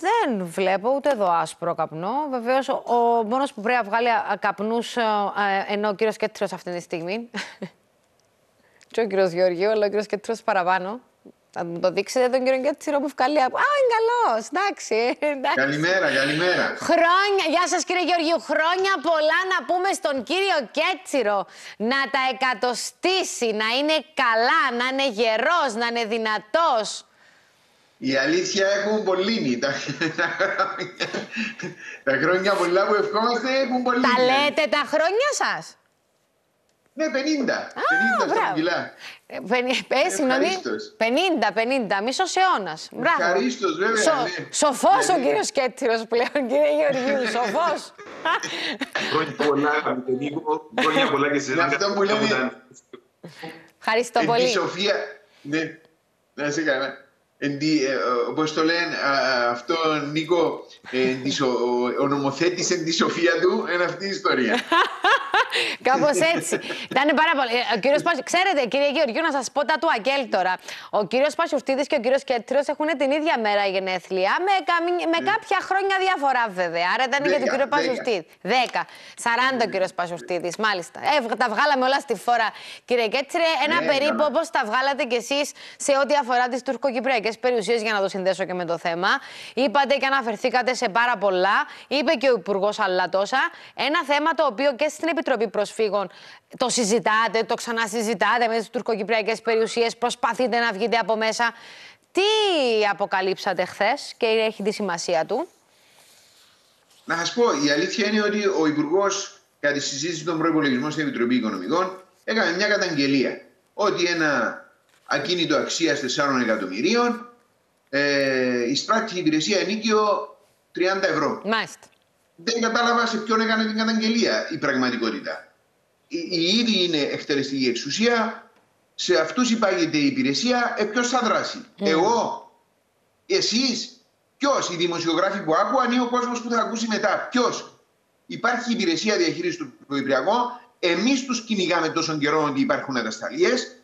Δεν βλέπω ούτε εδώ άσπρο καπνό. Βεβαίως, ο, ο μόνος που πρέπει να βγάλει καπνούς ενώ ο κύριος Κέτρο αυτή τη στιγμή. και ο κύριος Γεωργίου, αλλά ο κύριος Κέτρο παραπάνω. Θα μου το δείξετε τον κύριο Κέτσιρο που βγάλει. Α, είναι καλός. Εντάξει, εντάξει. Καλημέρα, καλημέρα. Χρόνια, γεια σας κύριε Γεωργίου. Χρόνια πολλά να πούμε στον κύριο Κέτσιρο να τα εκατοστήσει, να είναι καλά, να είναι γερός, να είναι δυνατός. Η αλήθεια έχουν πολύ. Τα, τα χρόνια πολλά που ευχόμαστε έχουν πολύ. Τα λέτε τα χρόνια σας; Ναι, 50. Α, 50 στα κιλά. Ε, συγγνώμη. 50, 50, μισός αιώνας. Μπράβο. Ευχαρίστως, βέβαια. Σο, ναι. Σοφός ναι, ο ναι. κύριος Κέττυρο πλέον, κύριε Γεωργίου. Σοφός. Χρόνια πολλά, αγαπητέ Νίκο. Χρόνια πολλά και σε αυτό που λέμε. Ευχαριστώ πολύ. Η Σοφία. Ναι, να σε καλά. Ε, Πώ το λένε αυτό, Νίκο, ο νομοθέτης εν τη σοφία του, είναι αυτή η ιστορία. Κάπως έτσι. Ήταν πάρα πολύ. Ε, ο κύριος Πασου... Ξέρετε, κύριε Γεωργίου, να σας πω τα του Αγγέλ τώρα. Ο κύριος Πασουρτίδη και ο κύριος Κέτριο έχουν την ίδια μέρα γενέθλια, με, με ναι. κάποια χρόνια διαφορά βέβαια. Άρα ήταν για τον κύριο Πασουρτίδη. 10. 40 ο κύριος Πασουρτίδη, μάλιστα. Ε, τα βγάλαμε όλα στη φορά. Κύριε Κέτσιρε, ένα ναι, περίπου όπως τα βγάλατε κι εσείς σε ό,τι αφορά τις τουρκοκυπριακές περιουσίες, για να το συνδέσω και με το θέμα. Είπατε και αναφερθήκατε σε πάρα πολλά. Είπε και ο Υπουργός Αλλατόσα. Ένα θέμα το οποίο και στην Επιτροπή Προσφύγων το συζητάτε, το ξανασυζητάτε με τις τουρκοκυπριακές περιουσίες. Προσπαθείτε να βγείτε από μέσα. Τι αποκαλύψατε χθες και έχει τη σημασία του; Να σας πω, η αλήθεια είναι ότι ο Υπουργός, κατά τη συζήτηση των προπολογισμών στην Επιτροπή Οικονομικών, έκανε μια καταγγελία ότι ένα ακίνητο αξίας 4 εκατομμυρίων ε, εισπράττει η υπηρεσία ενίκιο 30 ευρώ. Μάλιστα. Δεν κατάλαβα σε ποιον έκανε την καταγγελία η πραγματικότητα. Η, η ήδη είναι εκτελεστική εξουσία, σε αυτούς υπάγεται η υπηρεσία, ε, ποιος θα δράσει; Ναι. Εγώ, εσείς, ποιος, οι δημοσιογράφοι που άκουαν ή ο κόσμος που θα ακούσει μετά; Ποιος; Υπάρχει υπηρεσία διαχείρισης του Προεδριακού, εμείς τους κυνηγάμε τόσο καιρό ότι υπάρχουν ατασταλίες.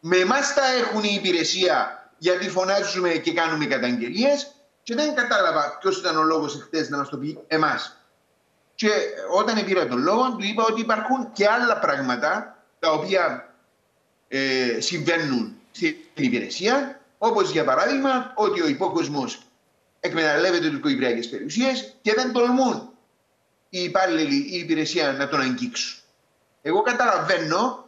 Με εμάς τα έχουν η υπηρεσία γιατί φωνάζουμε και κάνουμε καταγγελίες και δεν κατάλαβα ποιος ήταν ο λόγος εχθές να μας το πει εμάς. Και όταν πήρα τον λόγο, του είπα ότι υπάρχουν και άλλα πράγματα τα οποία ε, συμβαίνουν στην υπηρεσία, όπως για παράδειγμα ότι ο υπόκοσμος εκμεταλλεύεται τουρκοϊπριακέ περιουσίες και δεν τολμούν οι υπάλληλοι, η υπηρεσία να τον αγγίξουν. Εγώ καταλαβαίνω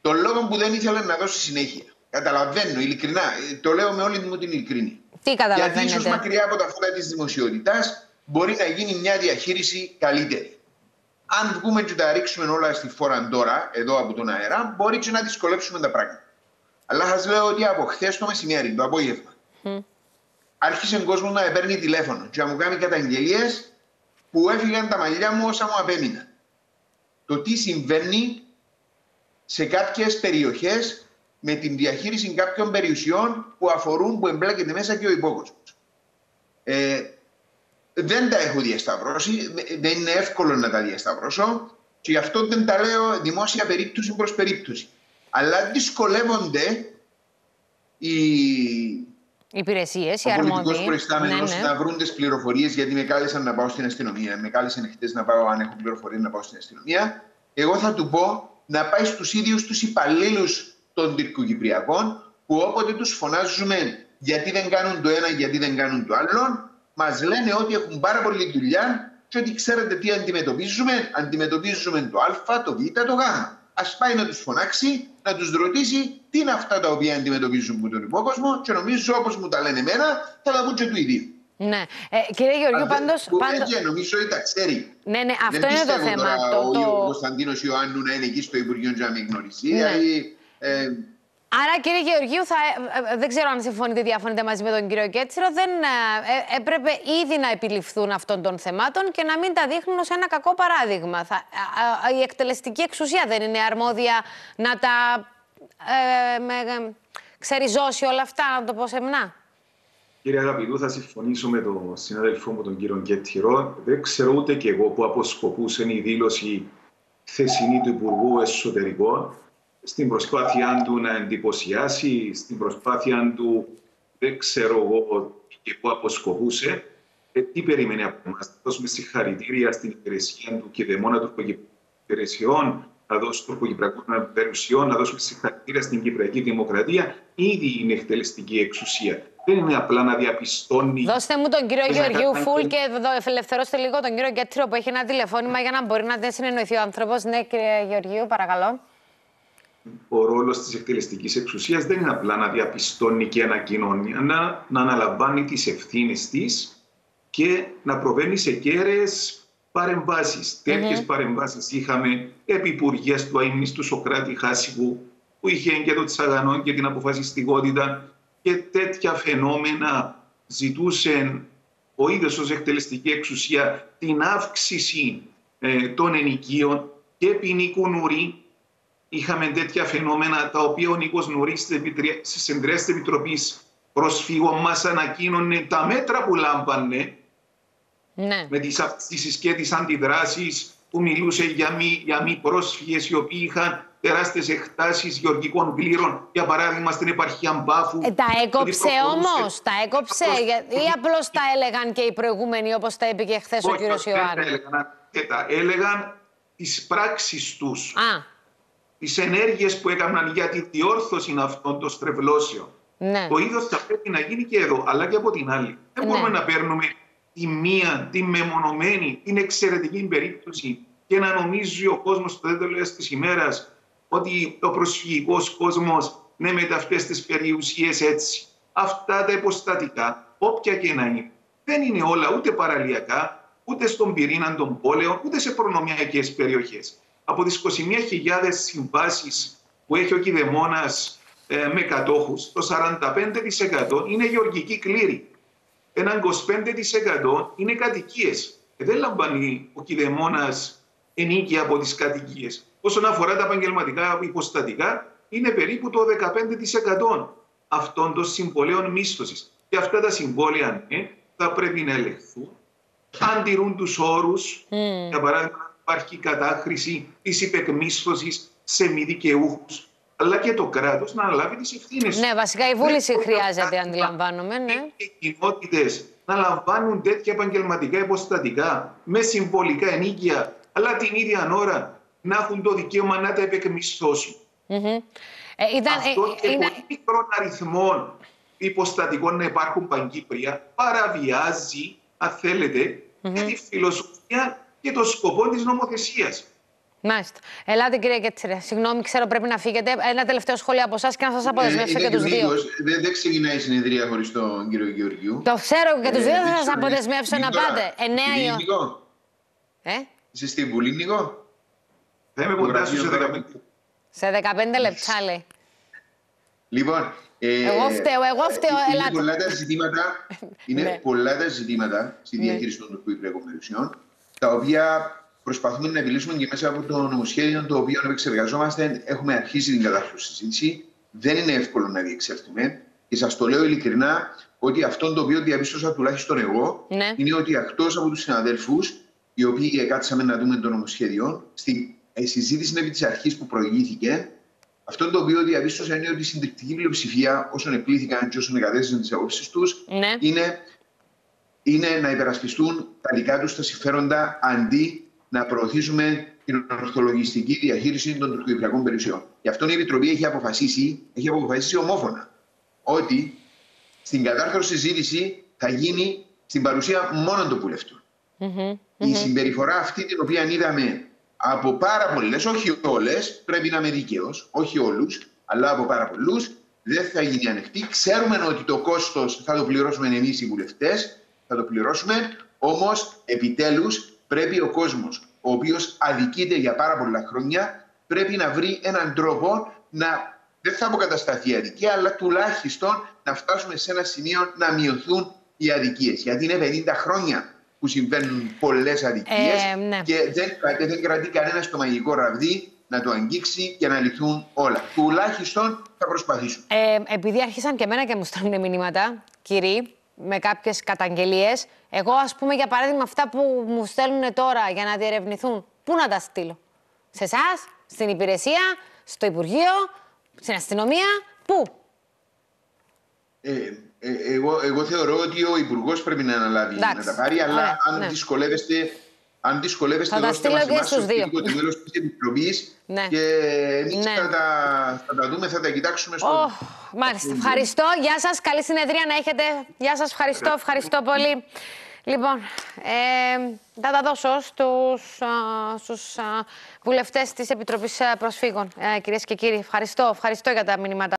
τον λόγο που δεν ήθελε να δώσει συνέχεια. Καταλαβαίνω, ειλικρινά. Ε, το λέω με όλη μου την ειλικρίνη. Τι καταλαβαίνετε; Γιατί ίσως μακριά από τα φώτα της δημοσιότητας μπορεί να γίνει μια διαχείριση καλύτερη. Αν βγούμε και τα ρίξουμε όλα στη φόρα τώρα, εδώ από τον αέρα, μπορεί και να δυσκολέψουμε τα πράγματα. Αλλά σας λέω ότι από χθες το μεσημέρι, το απόγευμα, mm. άρχισε ο κόσμος να παίρνει τηλέφωνο και να μου κάνει καταγγελίες που έφυγαν τα μαλλιά μου όσα μου απέμειναν. Το τι συμβαίνει σε κάποιες περιοχές με την διαχείριση κάποιων περιουσιών που αφορούν, που εμπλέκεται μέσα και ο υπόκοσμος. Ε, δεν τα έχω διασταυρώσει, δεν είναι εύκολο να τα διασταυρώσω και γι' αυτό δεν τα λέω δημόσια περίπτωση προς περίπτωση. Αλλά δυσκολεύονται οι οι υπηρεσίες, οι αρμόδιοι. Ο πολιτικός προϊστάμενος ναι, ναι. να βρουν τις πληροφορίες, γιατί με κάλεσαν να πάω στην αστυνομία. Με κάλεσαν χτε να πάω, αν έχω πληροφορίε, να πάω στην αστυνομία. Εγώ θα του πω να πάει στους ίδιους τους υπαλλήλους των Τυρκοκυπριακών που όποτε τους φωνάζουμε γιατί δεν κάνουν το ένα, γιατί δεν κάνουν το άλλο, μας λένε ότι έχουν πάρα πολλή δουλειά και ότι ξέρετε τι αντιμετωπίζουμε. Αντιμετωπίζουμε το Α, το Β, το Γ. Α πάει να τους φωνάξει, να τους ρωτήσει τι είναι αυτά τα οποία αντιμετωπίζουν με τον υπόκοσμο και νομίζω όπως μου τα λένε εμένα θα τα πούν και του ίδιου. Ναι. Ε, κύριε Γεωργίου, πάντως. Πάντως... νομίζω ότι τα ξέρει. Ναι, ναι, αυτό δεν είναι το θέμα. Τώρα το, ο, το... ο Κωνσταντίνο Ιωάννου να είναι εκεί στο Υπουργείο να μην γνωρίζει. Ναι. Δηλαδή, ε, Άρα, κύριε Γεωργίου, θα, ε, ε, δεν ξέρω αν συμφωνείτε ή διαφωνείτε μαζί με τον κύριο Κέτσιρο, δεν ε, έπρεπε ήδη να επιληφθούν αυτών των θεμάτων και να μην τα δείχνουν ως ένα κακό παράδειγμα. Θα, η εκτελεστική εξουσία δεν είναι αρμόδια να τα ε, με, ξεριζώσει όλα αυτά, να το πω σεμνά. Κύριε Αγαπητού, θα συμφωνήσω με τον συνάδελφό μου, τον κύριο Κέττιρο. Δεν ξέρω ούτε και εγώ που αποσκοπούσε η δήλωση χθεσινή του Υπουργού Εσωτερικών στην προσπάθειά του να εντυπωσιάσει, στην προσπάθειά του δεν ξέρω εγώ και πού αποσκοπούσε, ε, τι περίμενε από εμάς. Θα δώσουμε συγχαρητήρια στην υπηρεσία του και δαιμόνα του υπηρεσιών, να δώσουμε τουρκοκυπριακών περιουσιών, να δώσουμε συγχαρητήρια στην Κυπριακή Δημοκρατία. Ήδη είναι εκτελεστική εξουσία. Δεν είναι απλά να διαπιστώνει. Δώστε μου τον κύριο Γεωργίου Φουλ και ελευθερώστε λίγο τον κύριο Γκέτριο που έχει ένα τηλεφώνημα για να μπορεί να συνεννοηθεί ο άνθρωπος. Ναι, κύριε Γεωργίου, παρακαλώ. Ο ρόλος της εκτελεστικής εξουσίας δεν είναι απλά να διαπιστώνει και να κοινωνεί, να, να αναλαμβάνει τις ευθύνες της και να προβαίνει σε κέρε παρεμβάσεις. Mm-hmm. Τέτοιες παρεμβάσεις είχαμε επί Υπουργείας του Αίμνη του Σοκράτη Χάσιβου, που είχε έγκαιρο της Αγανών και την αποφασιστικότητα και τέτοια φαινόμενα ζητούσε ο ίδιος ως εκτελεστική εξουσία την αύξηση ε, των ενοικίων και ποινικού νουρί. Είχαμε τέτοια φαινόμενα τα οποία ο Νίκος Νουρί στι συνδρέσει της Επιτροπής Προσφύγων μας ανακοίνωνε τα μέτρα που λάμπανε ναι. με τις αυξήσεις και τις αντιδράσεις που μιλούσε για μη, για μη πρόσφυγες οι οποίοι είχαν τεράστιες εκτάσεις γεωργικών πλήρων, για παράδειγμα στην επαρχία Μπάφου. Ε, τα έκοψε όμως, τα έκοψε, ή απλώς τα έλεγαν και οι προηγούμενοι, όπως τα είπε και χθες ο κ. Ιωάννης. Τα έλεγαν, και τα έλεγαν τις πράξεις τους. Τις ενέργειες που έκαναν για τη διόρθωση αυτών των στρεβλώσεων. Ναι. Το ίδιο θα πρέπει να γίνει και εδώ, αλλά και από την άλλη. Δεν ναι. μπορούμε να παίρνουμε τη μία, τη μεμονωμένη, την εξαιρετική περίπτωση και να νομίζει ο κόσμος στο τέλο της ημέρας ότι ο προσφυγικός κόσμος ναι με αυτές τις περιουσίες έτσι. Αυτά τα υποστατικά, όποια και να είναι, δεν είναι όλα ούτε παραλιακά, ούτε στον πυρήνα των πόλεων, ούτε σε προνομιακές περιοχές. Από τις 21.000 συμβάσεις που έχει ο Κιδεμόνα ε, με κατόχους, το 45% είναι γεωργική κλήρη ένα 25% είναι κατοικίες. Ε, δεν λαμβάνει ο κηδεμόνας ενίκεια από τις κατοικίες. Όσον αφορά τα επαγγελματικά υποστατικά, είναι περίπου το 15% αυτών των συμβολέων μίσθωσης. Και αυτά τα συμβόλαια ναι, θα πρέπει να ελεγχθούν. Αν τηρούν τους όρους, mm. για παράδειγμα, υπάρχει κατάχρηση της υπεκμίσθωσης σε μη δικαιούχους αλλά και το κράτος να αναλάβει τις ευθύνες. Ναι, βασικά η βούληση χρειάζεται, αντιλαμβάνομαι. Ναι. Και οι κοινότητες να λαμβάνουν τέτοια επαγγελματικά υποστατικά με συμβολικά ενίκεια, αλλά την ίδια ώρα να έχουν το δικαίωμα να τα επεκμισθώσουν. Mm-hmm. Ε, ήταν, Αυτό ε, και είναι... πολύ μικρών αριθμών υποστατικών να υπάρχουν παγκύπρια παραβιάζει, αν θέλετε, mm-hmm. και τη φιλοσοφία και το σκοπό της νομοθεσίας. Μάλιστα. Ελάτε, κύριε Κέτσιρε. Συγγνώμη, ξέρω πρέπει να φύγετε. Ένα τελευταίο σχόλιο από εσάς και να σας αποδεσμεύσω ε, και τους δύο. Δεν, δεν ξεκινάει η συνεδρία χωρίς τον κύριο Γεωργιού. Το ξέρω και τους δύο θα σας αποδεσμεύσω να πάτε. 9 η ώρα. Ε; Είσαι στην Βουλή, Νίκο. Θα είμαι κοντά σου σε 15. Σε 15 λεπτά, λέει. Λοιπόν, ε, εγώ φταίω, εγώ φταίω. Είναι, είναι πολλά τα ζητήματα, είναι ναι. πολλά τα ζητήματα στη ναι. διαχείριση των τουρκικών περιουσιών, τα οποία προσπαθούμε να επιλύσουμε και μέσα από το νομοσχέδιο το οποίο επεξεργαζόμαστε. Έχουμε αρχίσει την κατάρτιση συζήτηση. Δεν είναι εύκολο να διεξέλθουμε. Και σας το λέω ειλικρινά ότι αυτό το οποίο διαπίστωσα τουλάχιστον εγώ ναι. είναι ότι εκτός από τους συναδέλφους, οι οποίοι κάτσαμε να δούμε το νομοσχέδιο, στη ε, συζήτηση επί της αρχής που προηγήθηκε, αυτό το οποίο διαπίστωσα είναι ότι η συντριπτική πλειοψηφία όσων επλήθηκαν και όσων εγκατέστησαν τις απόψεις τους ναι. είναι, είναι να υπερασπιστούν τα δικά τους τα συμφέροντα αντί να προωθήσουμε την ορθολογιστική διαχείριση των τουρκοκυπριακών περιουσιών. Γι' αυτό η Επιτροπή έχει αποφασίσει, έχει αποφασίσει ομόφωνα ότι στην κατάρθρο συζήτηση θα γίνει στην παρουσία μόνο των βουλευτών. Η συμπεριφορά αυτή την οποία είδαμε από πάρα πολλέ, όχι όλες, πρέπει να είμαι δίκαιο, όχι όλους, αλλά από πάρα πολλούς, δεν θα γίνει ανοιχτή. Ξέρουμε ότι το κόστος θα το πληρώσουμε εμείς οι βουλευτές, θα το πληρώσουμε, όμως επιτέλους πρέπει ο κόσμος, ο οποίος αδικείται για πάρα πολλά χρόνια, πρέπει να βρει έναν τρόπο να δεν θα αποκατασταθεί η αδικία, αλλά τουλάχιστον να φτάσουμε σε ένα σημείο να μειωθούν οι αδικίες. Γιατί είναι 50 χρόνια που συμβαίνουν πολλές αδικίες ε, ναι. και δεν, δεν κρατεί κανένας το μαγικό ραβδί να το αγγίξει και να λυθούν όλα. Τουλάχιστον θα προσπαθήσουν. Ε, επειδή άρχισαν και εμένα και μου στέλνουν μηνύματα, κύριοι, με κάποιες καταγγελίες. Εγώ, ας πούμε, για παράδειγμα, αυτά που μου στέλνουν τώρα για να διερευνηθούν, πού να τα στείλω; Σε εσάς, στην υπηρεσία, στο Υπουργείο, στην αστυνομία, πού; Ε, Ε, εγώ, εγώ θεωρώ ότι ο Υπουργός πρέπει να αναλάβει να τα πάρει, αλλά αν ναι. δυσκολεύεστε αν δυσκολεύεστε, δώστε μας εμάς στο δύο. το τέλος της Επιτροπής ναι. και εμείς ναι. θα, τα, θα τα δούμε, θα τα κοιτάξουμε στο... Oh, μάλιστα. Ευχαριστώ. Γεια σας. Καλή συνεδρία να έχετε. Γεια σας. Ευχαριστώ. Ευχαριστώ πολύ. Λοιπόν, ε, θα τα δώσω στους, α, στους α, βουλευτές της Επιτροπής Προσφύγων, ε, κυρίες και κύριοι. Ευχαριστώ, ευχαριστώ για τα μηνύματα.